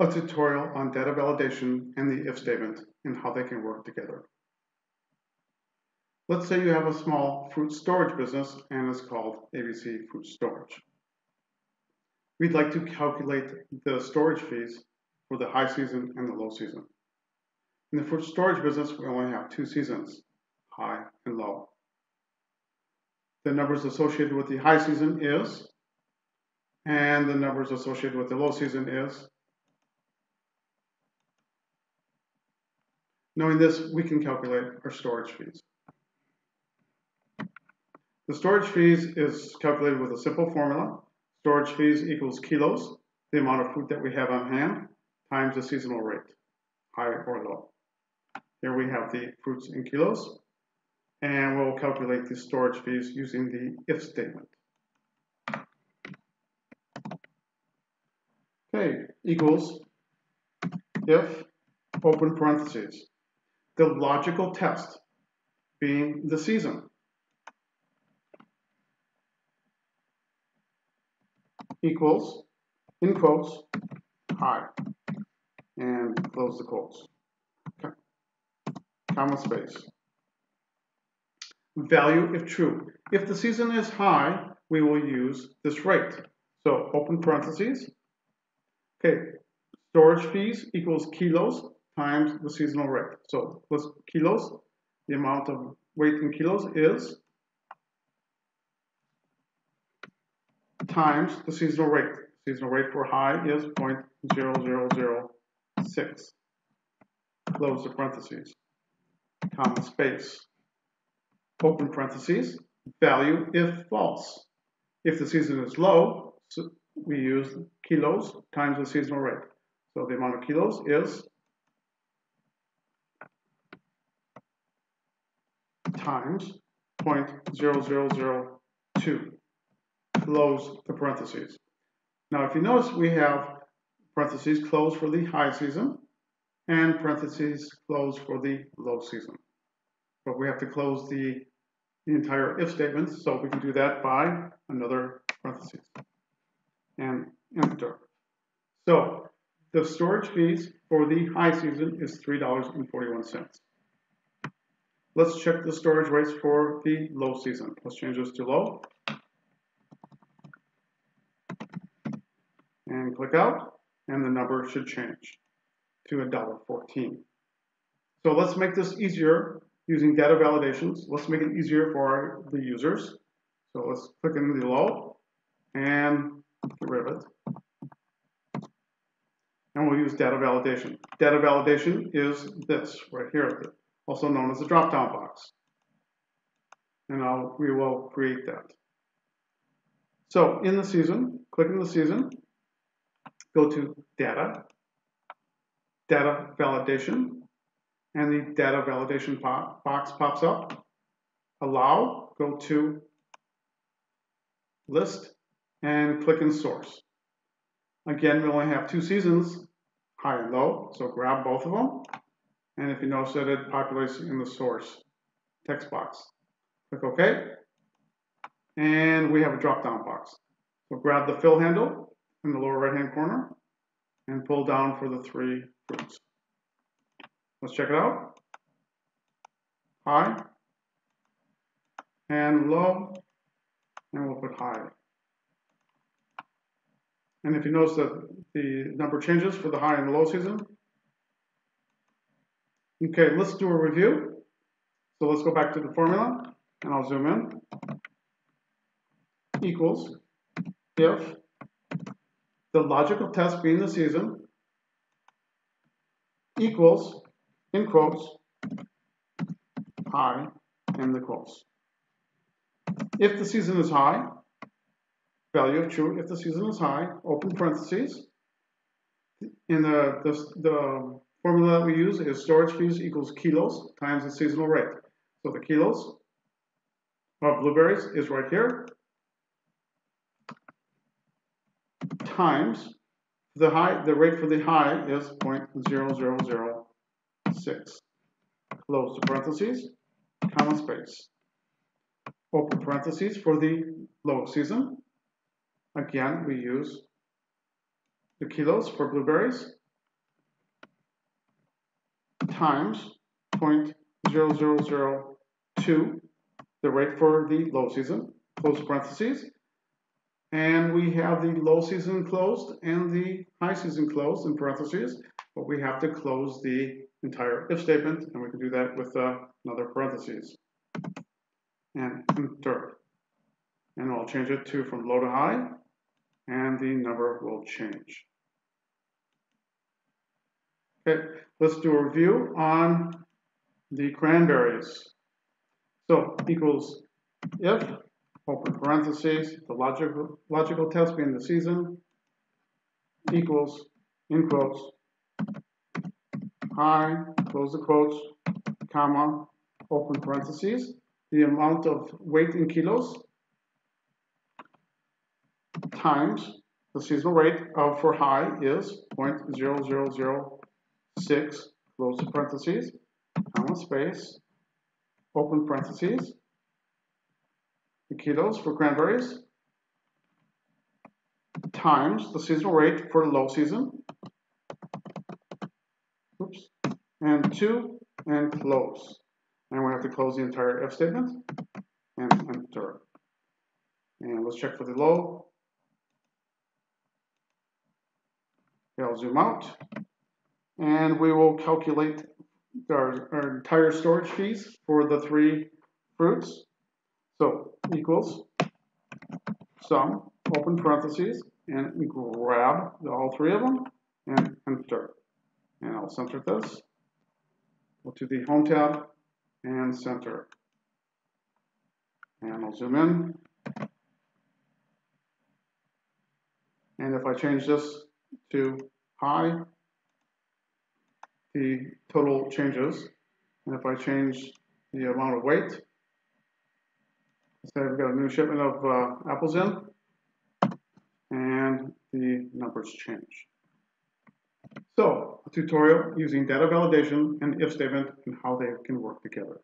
a tutorial on data validation and the if statement and how they can work together. Let's say you have a small fruit storage business and it's called ABC Fruit Storage. We'd like to calculate the storage fees for the high season and the low season. In the fruit storage business, we only have two seasons, high and low. The numbers associated with the high season is, and the numbers associated with the low season is. Knowing this, we can calculate our storage fees. The storage fees is calculated with a simple formula. Storage fees equals kilos, the amount of food that we have on hand, times the seasonal rate, high or low. Here we have the fruits in kilos, and we'll calculate the storage fees using the if statement. Okay, equals if, open parentheses, the logical test being the season. equals, in quotes, high, and close the quotes, comma space. Value if true. If the season is high, we will use this rate. So open parentheses. Okay, storage fees equals kilos times the seasonal rate. So plus kilos, the amount of weight in kilos is times the seasonal rate. Seasonal rate for high is 0.0006. Close the parentheses. Comma space. Open parentheses. Value if false. If the season is low, so we use kilos times the seasonal rate. So the amount of kilos is times 0.0002 close the parentheses. Now, if you notice, we have parentheses closed for the high season and parentheses closed for the low season. But we have to close the, the entire if statement, so we can do that by another parentheses and enter. So the storage fees for the high season is $3.41. Let's check the storage rates for the low season. Let's change this to low. and click out, and the number should change to $1.14. So let's make this easier using data validations. Let's make it easier for the users. So let's click in the low and get rid of it. And we'll use data validation. Data validation is this right here, also known as a drop-down box. And I'll, we will create that. So in the season, click in the season, go to Data, Data Validation, and the Data Validation pop, box pops up. Allow, go to List, and click in Source. Again, we only have two seasons, high and low, so grab both of them. And if you notice that it populates in the source text box. Click OK. And we have a drop-down box. So grab the fill handle in the lower right hand corner and pull down for the three fruits. Let's check it out. High and low, and we'll put high. And if you notice that the number changes for the high and the low season. Okay, let's do a review. So let's go back to the formula, and I'll zoom in. Equals if the logical test being the season equals, in quotes, high in the quotes. If the season is high, value of true, if the season is high, open parentheses. In the, the, the formula that we use is storage fees equals kilos times the seasonal rate. So the kilos of blueberries is right here. times the high, the rate for the high is 0.0006. Close the parentheses, comma space. Open parentheses for the low season. Again, we use the kilos for blueberries times 0.0002, the rate for the low season, close parentheses. And we have the low season closed and the high season closed in parentheses, but we have to close the entire if statement, and we can do that with uh, another parentheses. And enter. And I'll change it to from low to high, and the number will change. Okay, let's do a review on the cranberries. So equals if, open parentheses, the logical, logical test being the season, equals, in quotes, high, close the quotes, comma, open parentheses, the amount of weight in kilos times the seasonal rate of for high is 0.0006, close parentheses, comma space, open parentheses, the kilos for cranberries times the seasonal rate for low season oops, and 2 and close. And we have to close the entire if statement and enter. And let's check for the low. Okay, I'll zoom out. And we will calculate our, our entire storage fees for the three fruits. So equals sum, open parentheses, and grab all three of them and enter. And I'll center this. Go to the Home tab and center. And I'll zoom in. And if I change this to high, the total changes. And if I change the amount of weight, say we've got a new shipment of uh, apples in, and the numbers change. So, a tutorial using data validation and if statement and how they can work together.